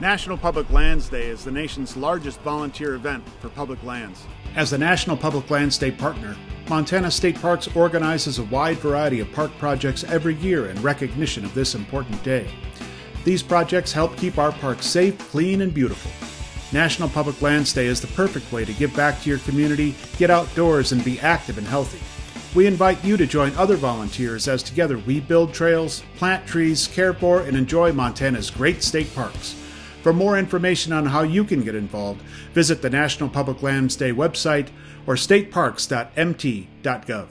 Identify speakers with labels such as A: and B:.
A: National Public Lands Day is the nation's largest volunteer event for public lands.
B: As the National Public Lands Day partner, Montana State Parks organizes a wide variety of park projects every year in recognition of this important day. These projects help keep our parks safe, clean, and beautiful. National Public Lands Day is the perfect way to give back to your community, get outdoors, and be active and healthy. We invite you to join other volunteers as together we build trails, plant trees, care for, and enjoy Montana's great state parks. For more information on how you can get involved, visit the National Public Lands Day website or stateparks.mt.gov.